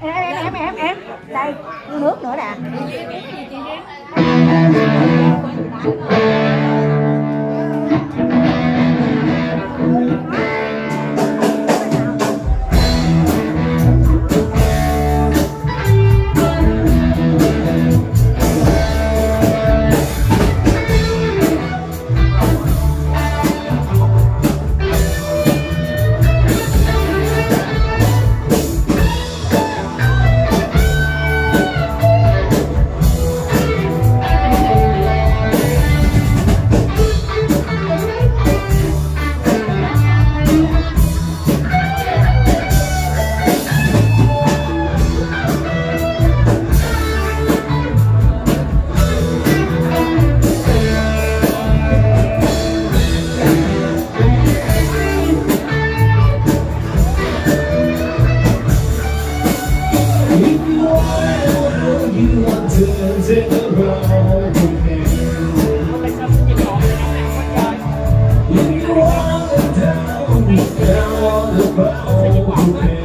em em em em. Đây nước nữa nè. you want to turn it around. Oh, oh, oh,